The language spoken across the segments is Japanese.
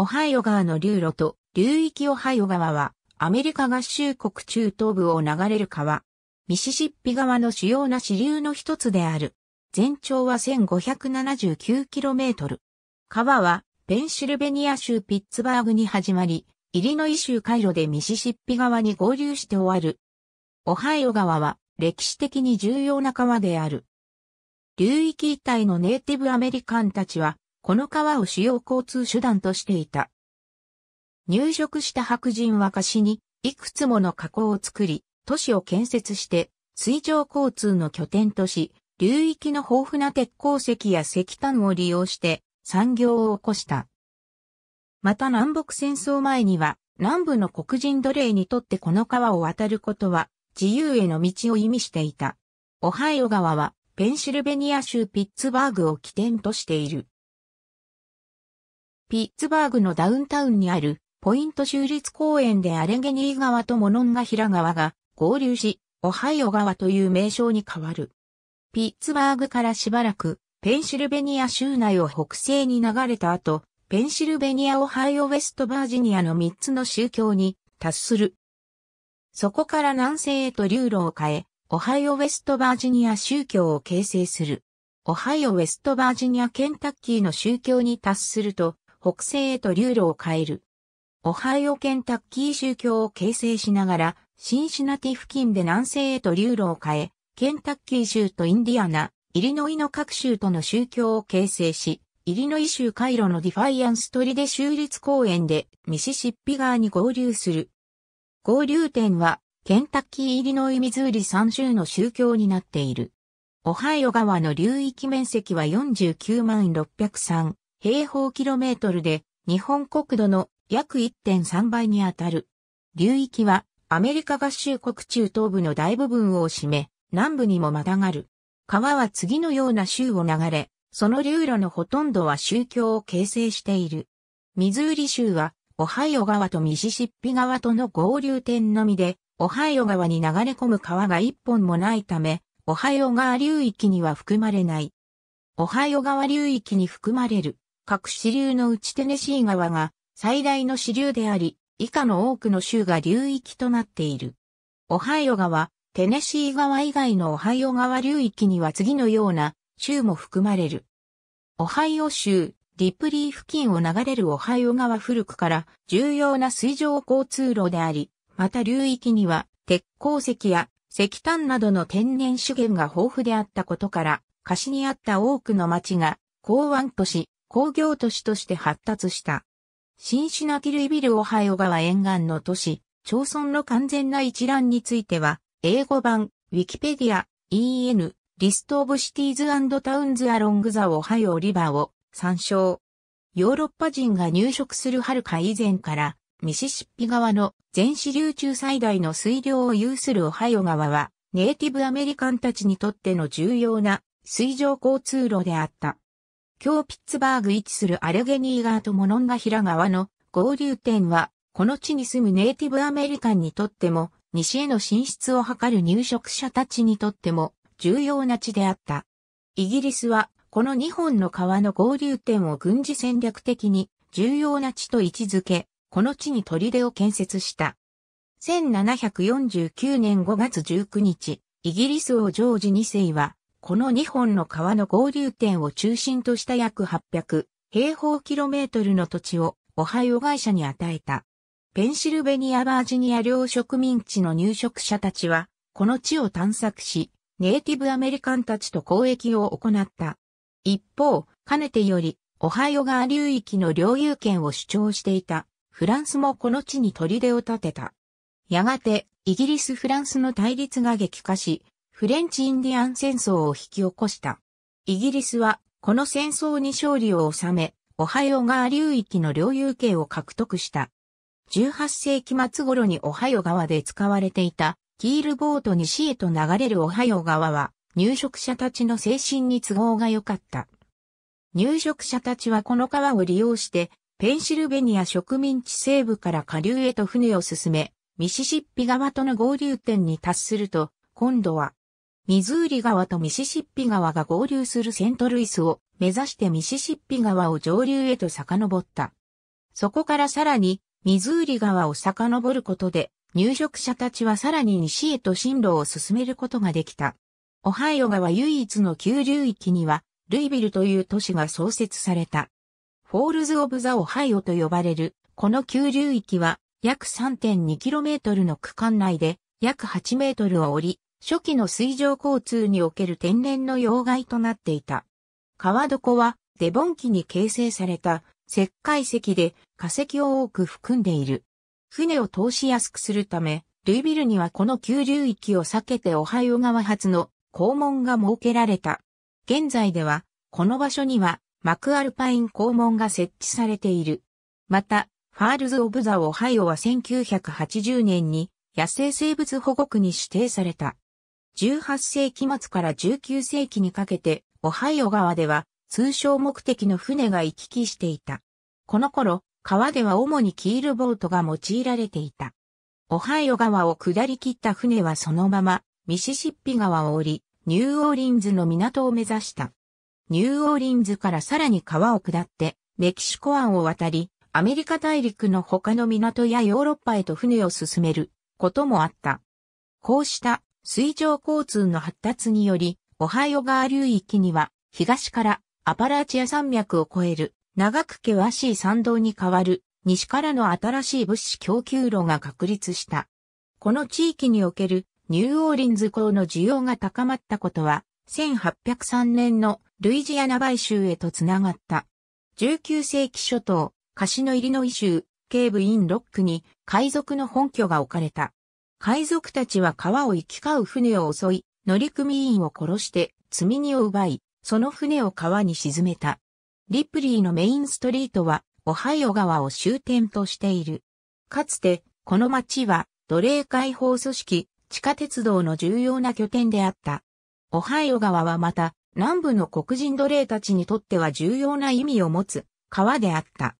オハイオ川の流路と流域オハイオ川はアメリカ合衆国中東部を流れる川。ミシシッピ川の主要な支流の一つである。全長は 1579km。川はペンシルベニア州ピッツバーグに始まり、イリノイ州カイロでミシシッピ川に合流して終わる。オハイオ川は歴史的に重要な川である。流域一帯のネイティブアメリカンたちは、この川を主要交通手段としていた。入植した白人は貸しに、いくつもの河口を作り、都市を建設して、水上交通の拠点とし、流域の豊富な鉄鉱石や石炭を利用して産業を起こした。また南北戦争前には南部の黒人奴隷にとってこの川を渡ることは自由への道を意味していた。オハイオ川はペンシルベニア州ピッツバーグを起点としている。ピッツバーグのダウンタウンにあるポイント州立公園でアレゲニー川とモノンガヒラ川が合流し、オハイオ川という名称に変わる。ピッツバーグからしばらくペンシルベニア州内を北西に流れた後、ペンシルベニア・オハイオ・ウェストバージニアの3つの宗教に達する。そこから南西へと流路を変え、オハイオ・ウェストバージニア州境を形成する。オハイオ・ウェストバージニア・ケンタッキーの州境に達すると、北西へと流路を変える。オハイオ・ケンタッキー州境を形成しながら、シンシナティ付近で南西へと流路を変え、ケンタッキー州とインディアナ、イリノイの各州との州境を形成し、イリノイ州カイロのディファイアンストリデ州立公園でミシシッピ川に合流する。合流点はケンタッキーイリノイミズーリ3州の宗教になっている。オハイオ川の流域面積は49万603平方キロメートルで日本国土の約1.3倍にあたる。流域はアメリカ合衆国中東部の大部分を占め、南部にもまたがる。川は次のような州を流れ、その流路のほとんどは宗教を形成している。ミズーリ州は、オハイオ川とミシシッピ川との合流点のみで、オハイオ川に流れ込む川が一本もないため、オハイオ川流域には含まれない。オハイオ川流域に含まれる各支流のうちテネシー川が最大の支流であり、以下の多くの州が流域となっている。オハイオ川、テネシー川以外のオハイオ川流域には次のような州も含まれる。オハイオ州、ディプリー付近を流れるオハイオ川古くから重要な水上交通路であり、また流域には鉄鉱石や石炭などの天然資源が豊富であったことから、貸しにあった多くの町が港湾都市、工業都市として発達した。シンシナティルイビルオハイオ川沿岸の都市、町村の完全な一覧については、英語版、ウィキペディア、EN、リストオブシティーズタウンズアロングザオハイオリバーを参照。ヨーロッパ人が入植する遥か以前から、ミシシッピ川の全支流中最大の水量を有するオハイオ川は、ネイティブアメリカンたちにとっての重要な水上交通路であった。今日ピッツバーグ位置するアレゲニー川とモノンガヒラ川の合流点は、この地に住むネイティブアメリカンにとっても、西への進出を図る入植者たちにとっても、重要な地であった。イギリスはこの2本の川の合流点を軍事戦略的に重要な地と位置づけ、この地に砦を建設した。1749年5月19日、イギリス王ジョージ2世は、この2本の川の合流点を中心とした約800平方キロメートルの土地をオハイオ会社に与えた。ペンシルベニア・バージニア両植民地の入植者たちは、この地を探索し、ネイティブアメリカンたちと交易を行った。一方、かねてより、オハイオ川流域の領有権を主張していた、フランスもこの地に砦を建てた。やがて、イギリス・フランスの対立が激化し、フレンチ・インディアン戦争を引き起こした。イギリスは、この戦争に勝利を収め、オハイオ川流域の領有権を獲得した。18世紀末頃にオハイオ川で使われていたキールボート西へと流れるオハイオ川は、入植者たちの精神に都合が良かった。入植者たちはこの川を利用して、ペンシルベニア植民地西部から下流へと船を進め、ミシシッピ川との合流点に達すると、今度は、ミズーリ川とミシシッピ川が合流するセントルイスを目指してミシシッピ川を上流へと遡った。そこからさらに、ミズーリ川を遡ることで、入植者たちはさらに西へと進路を進めることができた。オハイオ川唯一の急流域には、ルイビルという都市が創設された。フォールズ・オブ・ザ・オハイオと呼ばれる、この急流域は、約 3.2km の区間内で、約8メートルを下り、初期の水上交通における天然の要害となっていた。川床は、デボン期に形成された石灰石で化石を多く含んでいる。船を通しやすくするため、ルイビルにはこの急流域を避けてオハイオ川初の閘門が設けられた。現在では、この場所にはマクアルパイン閘門が設置されている。また、フォールズ・オブ・ザ・オハイオは1980年に野生生物保護区に指定された。18世紀末から19世紀にかけて、オハイオ川では通商目的の船が行き来していた。この頃、川では主にキールボートが用いられていた。オハイオ川を下り切った船はそのままミシシッピ川を降り、ニューオーリンズの港を目指した。ニューオーリンズからさらに川を下ってメキシコ湾を渡り、アメリカ大陸の他の港やヨーロッパへと船を進めることもあった。こうした水上交通の発達により、オハイオ川流域には東からアパラチア山脈を越える長く険しい山道に変わる西からの新しい物資供給路が確立した。この地域におけるニューオーリンズ港の需要が高まったことは、1803年のルイジアナ買収へとつながった。19世紀初頭、カシノ入りのイ州、ケーブインロックに海賊の本拠が置かれた。海賊たちは川を行き交う船を襲い、乗組員を殺して積み荷を奪い、その船を川に沈めた。リプリーのメインストリートは、オハイオ川を終点としている。かつて、この町は、奴隷解放組織、地下鉄道の重要な拠点であった。オハイオ川はまた、南部の黒人奴隷たちにとっては重要な意味を持つ川であった。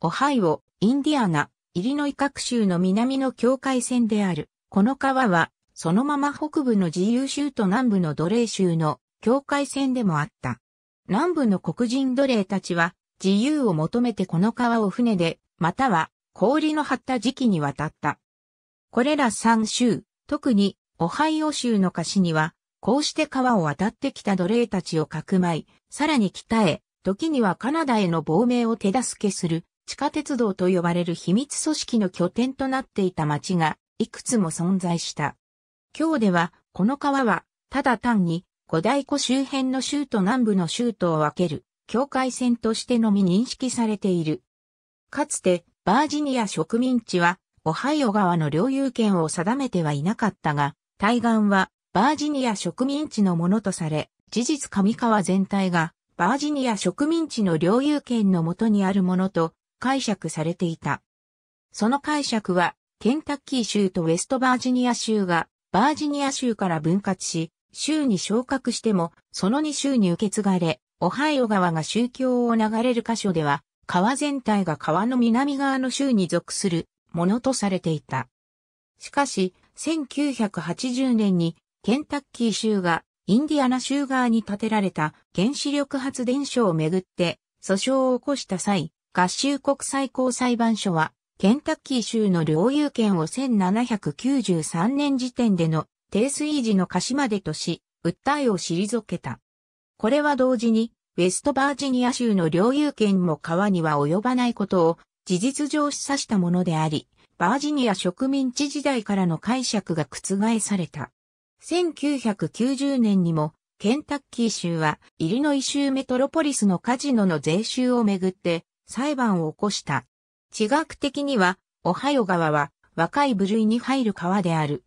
オハイオ、インディアナ、イリノイ各州の南の境界線である。この川は、そのまま北部の自由州と南部の奴隷州の境界線でもあった。南部の黒人奴隷たちは、自由を求めてこの川を船で、または氷の張った時期に渡った。これら3州、特にオハイオ州の歌詞には、こうして川を渡ってきた奴隷たちをかくまい、さらに北へ、時にはカナダへの亡命を手助けする地下鉄道と呼ばれる秘密組織の拠点となっていた町がいくつも存在した。今日ではこの川はただ単に五大湖周辺の州と南部の州とを分ける境界線としてのみ認識されている。かつてバージニア植民地はオハイオ川の領有権を定めてはいなかったが、対岸はバージニア植民地のものとされ、事実上川全体がバージニア植民地の領有権のもとにあるものと解釈されていた。その解釈は、ケンタッキー州とウェストバージニア州がバージニア州から分割し、州に昇格しても、その2州に受け継がれ、オハイオ川が宗教を流れる箇所では、川全体が川の南側の州に属するものとされていた。しかし、1980年にケンタッキー州がインディアナ州側に建てられた原子力発電所をめぐって訴訟を起こした際、合衆国最高裁判所はケンタッキー州の領有権を1793年時点での低水時の貸しまでとし、訴えを退けた。これは同時に、ウェストバージニア州の領有権も川には及ばないことを事実上示唆したものであり、バージニア植民地時代からの解釈が覆された。1990年にも、ケンタッキー州は、イリノイ州メトロポリスのカジノの税収をめぐって裁判を起こした。地学的には、オハイオ川は若い部類に入る川である。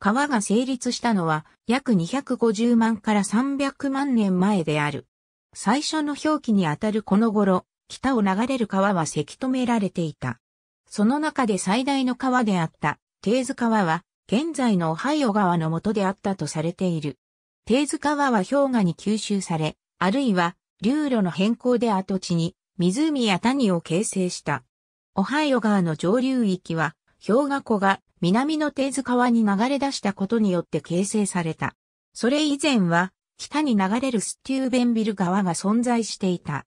川が成立したのは約250万から300万年前である。最初の表記にあたるこの頃、北を流れる川はせき止められていた。その中で最大の川であったテーズ川は現在のオハイオ川の元であったとされている。テーズ川は氷河に吸収され、あるいは流路の変更で跡地に湖や谷を形成した。オハイオ川の上流域は氷河湖が南のテーズ川に流れ出したことによって形成された。それ以前は北に流れるステューベンビル川が存在していた。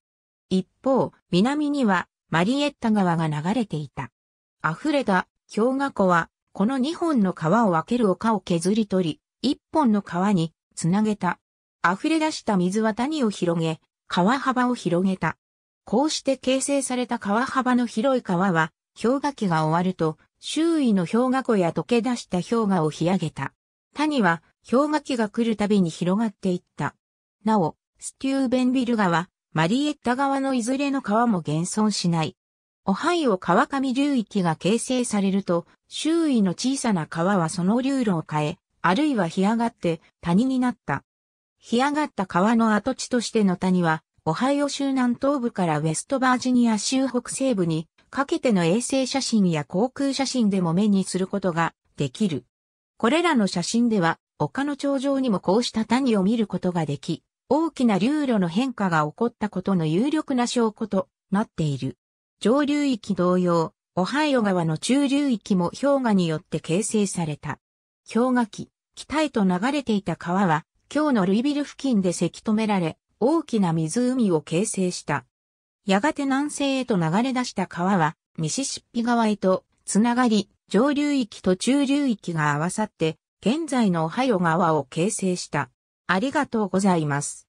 一方、南にはマリエッタ川が流れていた。溢れた氷河湖は、この2本の川を分ける丘を削り取り、1本の川につなげた。溢れ出した水は谷を広げ、川幅を広げた。こうして形成された川幅の広い川は、氷河期が終わると、周囲の氷河湖や溶け出した氷河を干上げた。谷は氷河期が来るたびに広がっていった。なお、ステューベンビル川、マリエッタ川のいずれの川も現存しない。オハイオ川上流域が形成されると、周囲の小さな川はその流路を変え、あるいは干上がって谷になった。干上がった川の跡地としての谷は、オハイオ州南東部からウェストバージニア州北西部にかけての衛星写真や航空写真でも目にすることができる。これらの写真では丘の頂上にもこうした谷を見ることができ、大きな流路の変化が起こったことの有力な証拠となっている。上流域同様、オハイオ川の中流域も氷河によって形成された。氷河期、北へと流れていた川は、今日のルイビル付近でせき止められ、大きな湖を形成した。やがて南西へと流れ出した川は、ミシシッピ川へとつながり、上流域と中流域が合わさって、現在のオハイオ川を形成した。ありがとうございます。